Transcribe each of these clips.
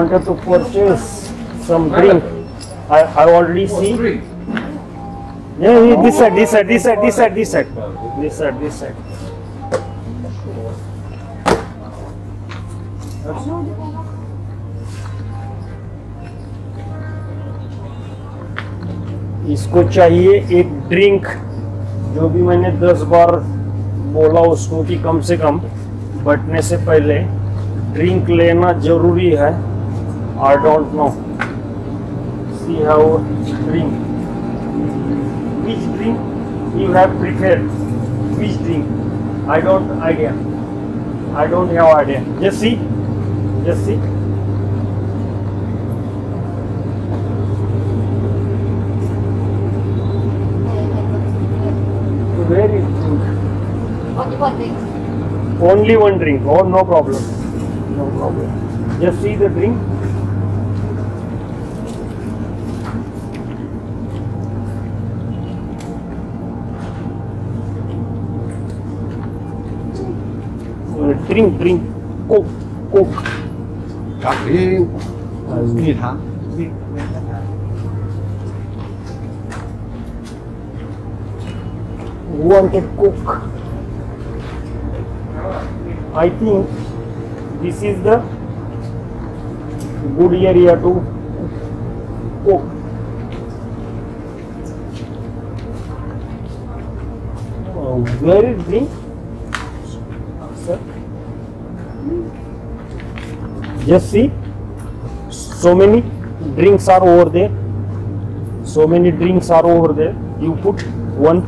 Wanted to purchase some drink. I, I already see. Yeah, yeah, this side, this side, this side, this side, this side. This side, this side. इसको चाहिए एक drink जो भी मैंने दस बार बोला उसको कि कम से कम बैठने से पहले ड्रिंक लेना ज़रूरी है I don't know. See how drink. Which drink you have prepared? Which drink? I don't idea. I don't have idea. Just see. Just see. Very drink. Only one drink. Only one drink. Oh, no problem. No problem. Just see the drink. Drink drink coke coke phê. Gì hả? wanted coke i think this is the good area to cook Oh, where is drink just see so many drinks are over there. So many drinks are over there. You put one.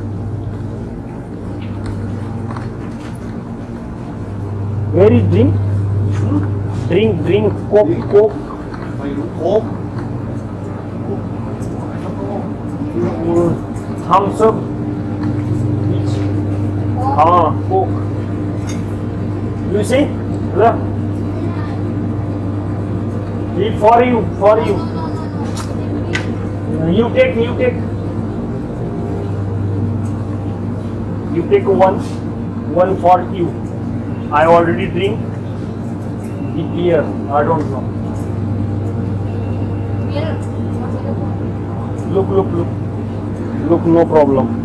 Where is drink? Drink drink coke coke. cốp. thumbs up. Ah. Coke. You see? Look. it for you for you you take you take you take one one for you i already drink the beer i don't know look look look look no problem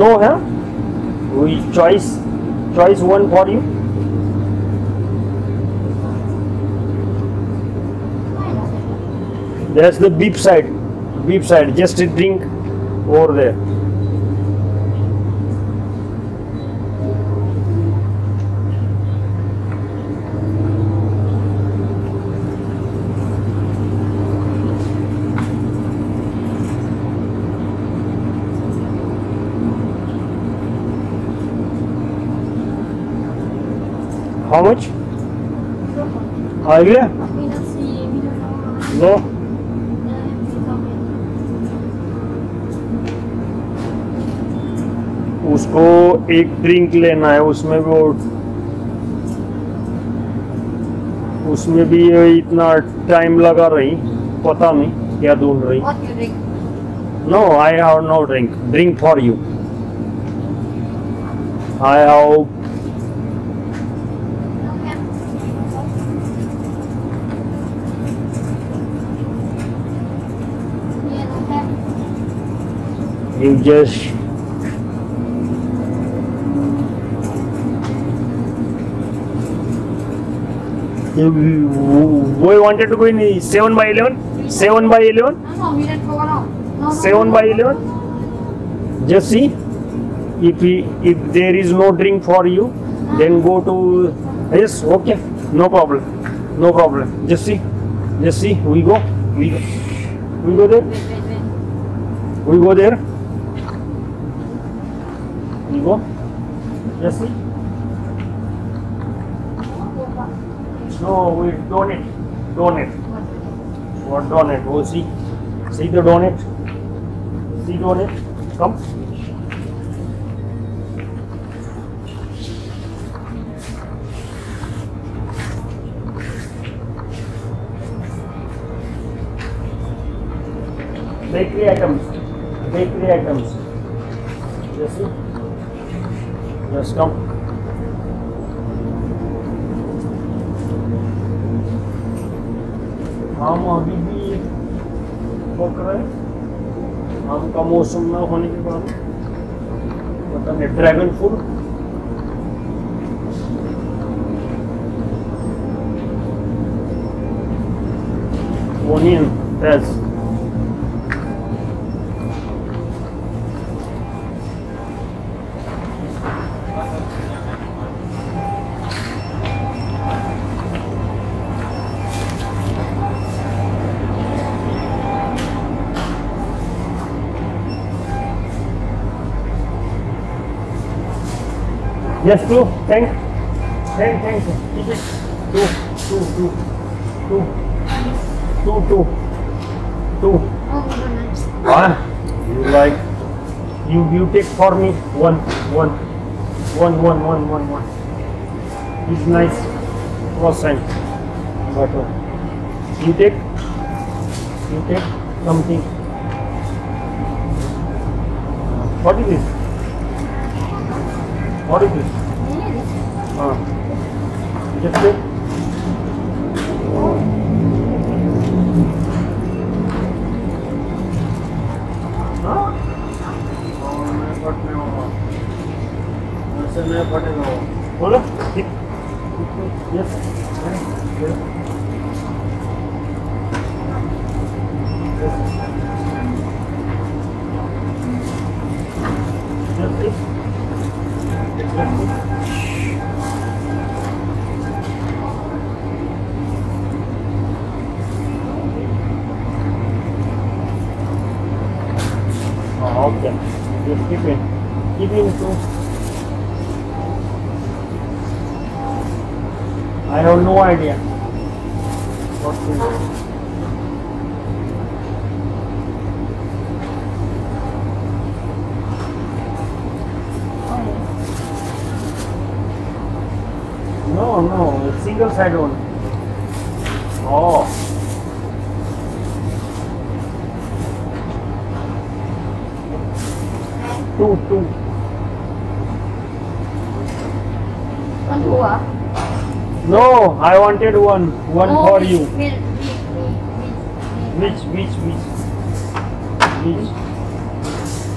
no huh we choice choice one for you there's the beep side beep side just drink over there how much? आ गया लो उसको एक drink लेना है उसमें वो उसमें भी ये इतना टाइम लगा रही पता नहीं क्या ढूंढ रही। You? No I have no drink drink for you I have you just we wanted to go in 7 by 11 7 by 11 No, no, we didn't go now. No, no, 7 by 11? just see if we, if there is no drink for you then go to yes okay no problem no problem just see just see we go we go we go there we go there just see no we donate. Donate. What donate. Oh see. See the donate. See donate. Come. Bakery items. Bakery items. Jesse, just come. आम अभी भी पक रहा है। आम का मौसम न होने के बाद। मतलब ड्रैगन फ्रूट onion प्याज Yes, two. Thank. Thank, thank. Keep it. Two, two, two, two, two, two, two. Oh. One. You like? You you take for me one, one, one, one, one, one, one. It's nice. Croissant. Butter. Uh, you take. You take something. What is this? What is this? हाँ हाँ? हूँ। वैसे मैं फटेगा वो। बोलो yes Oh, okay. Just keep it. Keep it too. I have no idea what to do. No, no, single side only. Oh. Two, two. One two? No, I wanted one. One Oh, for which- you. which- which- Which, which- which, which? Which?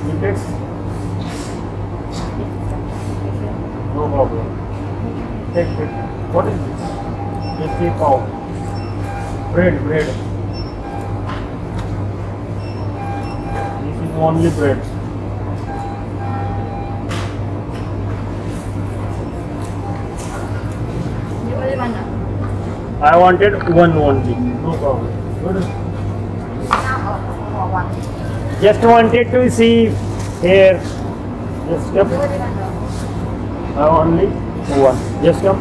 You take? No problem. Take, it. What is this? Take out. Bread, bread. Only bread. I wanted one only. No problem. Good. Just wanted to see here. Just come. I only one. Just come.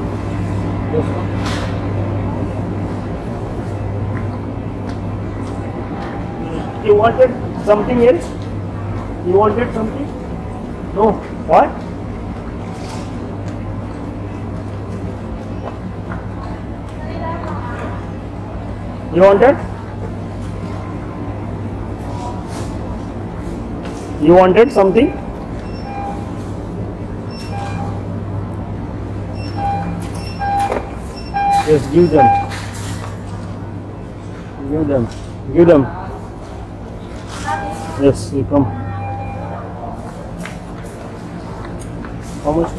Just come. You wanted something else? You wanted something? No. What? You wanted? You wanted something? Just give them. Give them. Give them. Yes, you come. How much?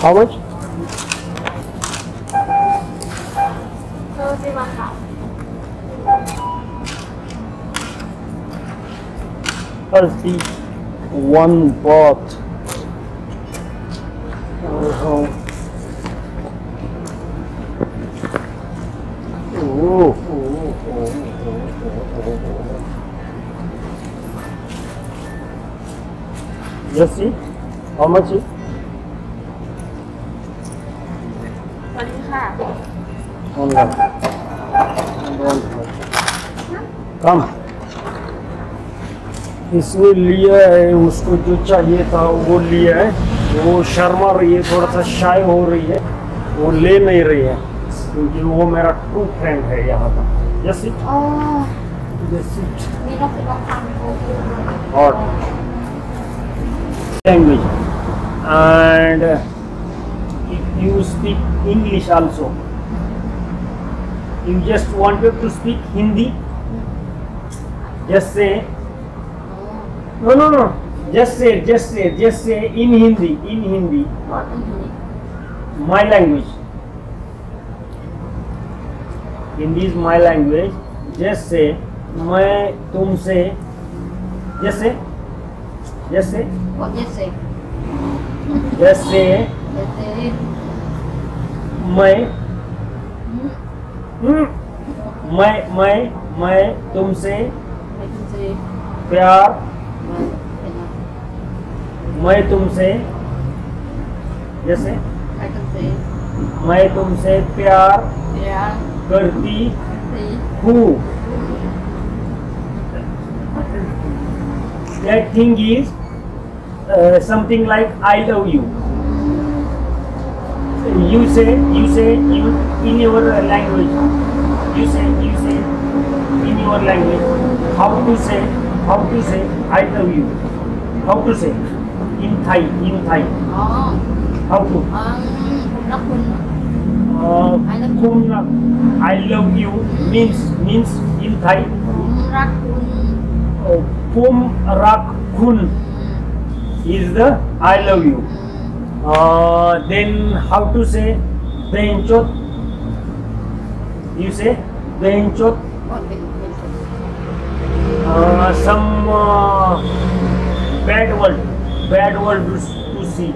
How much? Thirty one ah? Thirty one baht. Oh, oh, oh, oh, oh. Just see how much is สวัสดีค่ะ one lakh. One Come. इसने लिया है उसको जो चाहिए था वो लिया है वो शर्मा रही है थोड़ा सा शाय हो रही है वो ले नहीं रही है क्योंकि वो मेरा ट्रू फ्रेंड है यहाँ का। जैसे language and if you speak English also you just wanted to speak Hindi जैसे नो नो नो जैसे जैसे जैसे in Hindi in Hindi my language Hindi is my language जैसे मैं तुमसे जैसे जैसे जैसे। जैसे हम्म। मैं मैं मैं मैं तुमसे प्यार मैं तुमसे जैसे मैं तुमसे प्यार प्यार। करती हूँ that thing is uh, something like I love you. You say, you say, you in your language. You say, you say, in your language. How to say, how to say, I love you. How to say, in Thai, in Thai. Oh. How to? Um, uh, kun rak I love you means means in Thai kum rak kun oh, kum rak kun is the I love you uh, then how to say benchot you say benchot uh, some uh, bad word bad word to, to see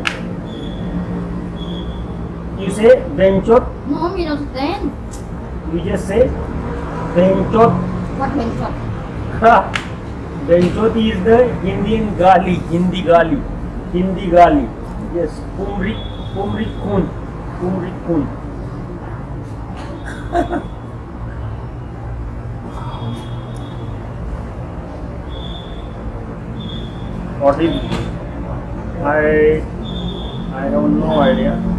You say bench out? No, we don't stand. You just say bench out. What branch out? branch out is the Indian gali, Hindi gali, Hindi gali. Yes, kumri, kumri kun, kumri kun. what is I I don't know idea.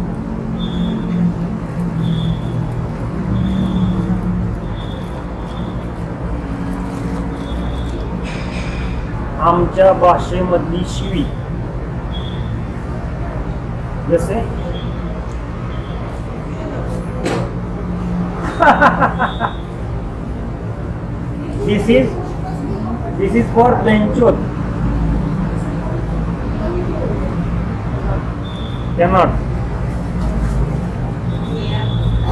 आमच्या भाषेमधली शिवी जसे this is this is for benchot cannot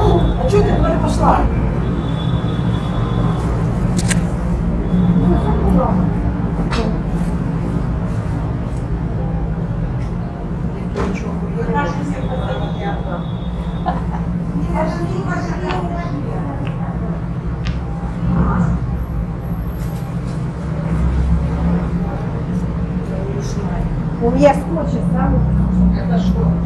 А что ты куда пошла? У меня скотч сам. Это что?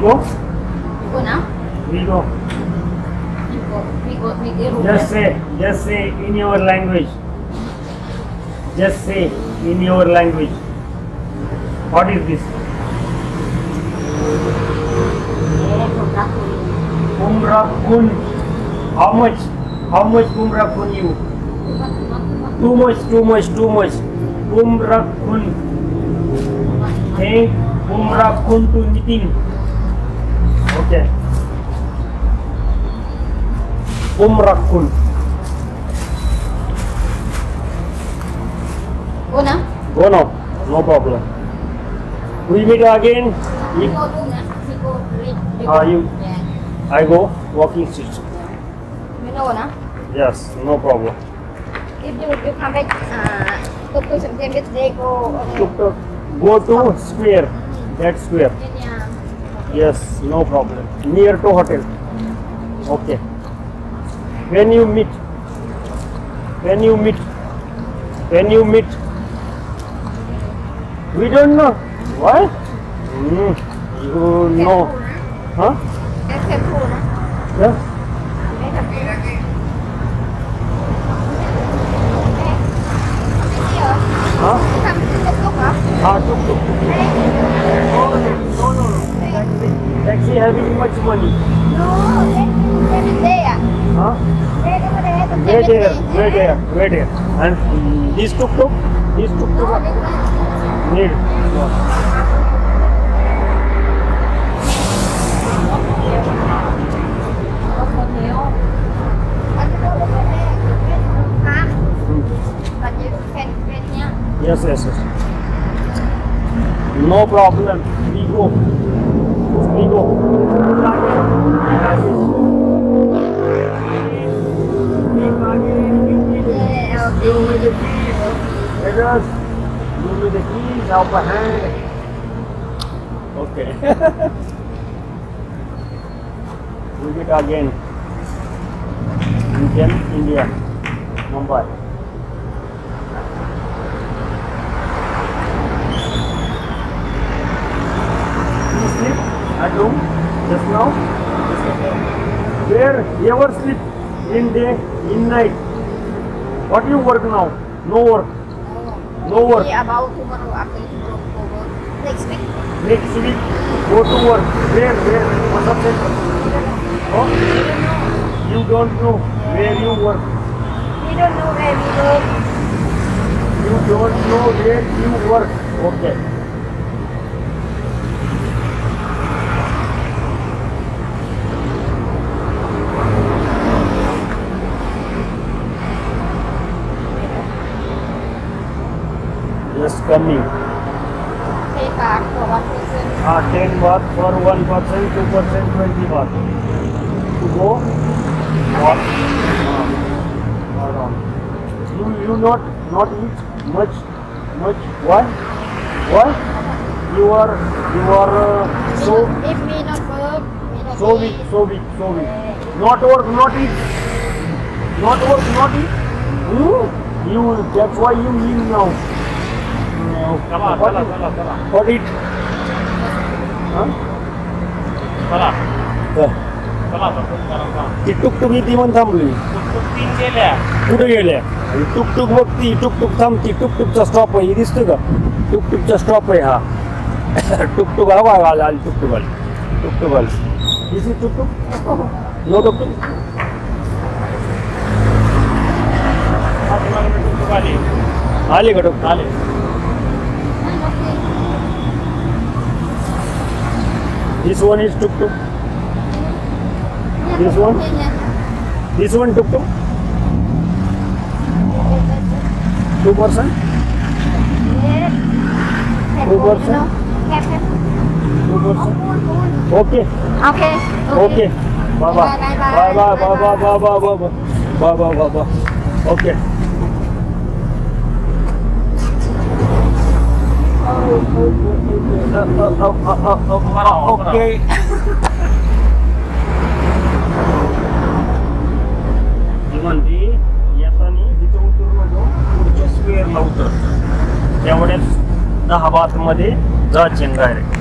Vigo. Vigo go now? Vigo. Vigo, Vigo, go. Just say, just say in your language. Just say in your language. What is this? Umrah kun. How much? How much umrah kun you? Too much, too much, too much. Umrah kun. Hey, umrah kun to meeting. Yeah. Umrakun. Go now? Go now. No problem. We meet again. We go, go, go, go. Are you? Yeah. I go walking street. You know, na? Yes, no problem. If you you come back, uh, to to something, they go. Okay. Go to square. That square. Yes, no problem. Near to hotel. Okay. When you meet, when you meet, when you meet, we don't know. Why? Mm, you know. Huh? Yeah. money. No, let him there. Huh? Wait over there. Wait there. Wait there. Wait there. And this tuk tuk, this tuk tuk. Need. No. Yes, yes, yes. No problem. We go. The keys. Help a hand. Okay. Again. Indian, India, Mumbai. At home just now? Where you ever sleep in day, in night? What you work now? No work. No work. Yeah, about tomorrow after tomorrow go work. Next week. Next week, go to work. Where? Where? What of center? Oh? You don't know where you work. We don't know where we work. You don't know where you work. Okay. कमी। हाँ ten बात for one percent two percent twenty बात वो you you not not each much much one one you are you are so so weak so weak so weak not work not each not work not each you you that's why you mean now what it huh? ती टुकटुक ही ती पण थांबली कुठे गेल्या tuktuk बघती tuktuk थांबती टुकटुकचा stop आहे दिसतो का टुकटुकचा स्टॉप आहे हा टुकटुक हवा आला आली टुकटुक आली टुकटुक आली दिसली टुकटुक नो टुकटुक आली का टुकटुक आली This one is tuk tuk. This one? This one tuk tuk? Two person? Two person? Two person? Okay. Okay. Okay. Bye bye. Bye bye. Bye bye. Bye bye. Bye bye. Bye bye. Bye bye. Okay. okay. Dimandi, iată-ni, dintr-un turnul meu, urce square la ută. Te-au de havatul mă de, da, gen direct.